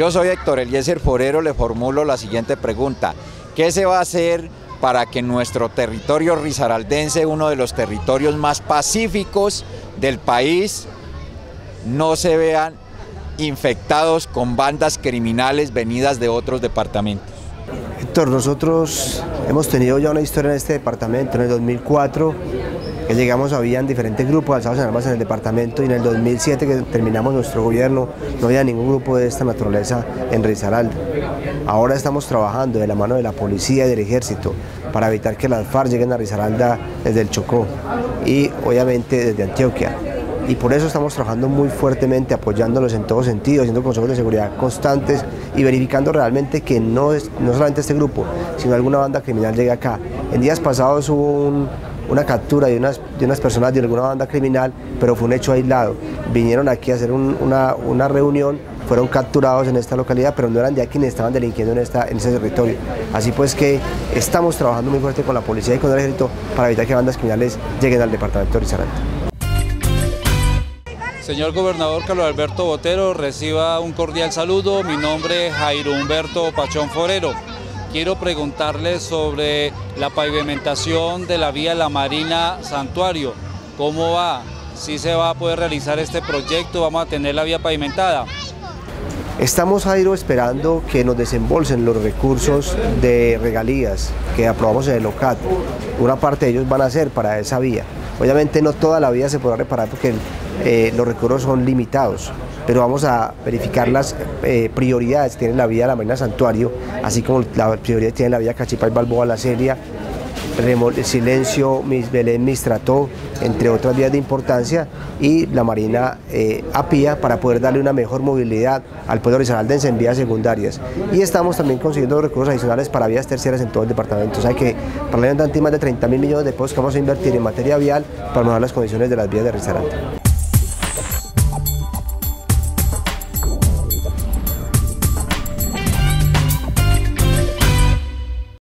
Yo soy Héctor Eliezer Forero, le formulo la siguiente pregunta. ¿Qué se va a hacer para que nuestro territorio risaraldense, uno de los territorios más pacíficos del país, no se vean infectados con bandas criminales venidas de otros departamentos? Héctor, nosotros hemos tenido ya una historia en este departamento. En el 2004 que llegamos habían diferentes grupos alzados en armas en el departamento y en el 2007 que terminamos nuestro gobierno no había ningún grupo de esta naturaleza en Risaralda. Ahora estamos trabajando de la mano de la policía y del ejército para evitar que las FARC lleguen a Risaralda desde el Chocó y obviamente desde Antioquia y por eso estamos trabajando muy fuertemente, apoyándolos en todo sentido, haciendo consejos de seguridad constantes y verificando realmente que no, es, no solamente este grupo, sino alguna banda criminal llegue acá. En días pasados hubo una captura de unas, de unas personas de alguna banda criminal, pero fue un hecho aislado. Vinieron aquí a hacer una, una, reunión, fueron capturados en esta localidad, pero no eran de aquí ni estaban delinquiendo en, esta, en ese territorio. Así pues que estamos trabajando muy fuerte con la policía y con el ejército para evitar que bandas criminales lleguen al departamento de Risaralda. Señor gobernador Carlos Alberto Botero, reciba un cordial saludo. Mi nombre es Jairo Humberto Pachón Forero. Quiero preguntarle sobre la pavimentación de la vía La Marina Santuario. ¿Cómo va? ¿Si se va a poder realizar este proyecto? ¿Vamos a tener la vía pavimentada? Estamos, Jairo, esperando que nos desembolsen los recursos de regalías que aprobamos en el local. Una parte de ellos van a ser para esa vía. Obviamente no toda la vía se podrá reparar porque eh, los recursos son limitados, pero vamos a verificar las eh, prioridades que tiene la vía de la Marina Santuario, así como la prioridad que tiene la vía Cachipay Balboa La Celia, Silencio, Belén, Mistrató, entre otras vías de importancia, y la Marina eh, Apía para poder darle una mejor movilidad al pueblo risaraldense en vías secundarias. Y estamos también consiguiendo recursos adicionales para vías terciarias en todo el departamento. O sea que para la más de 30 mil millones de pesos que vamos a invertir en materia vial para mejorar las condiciones de las vías de Risaralda.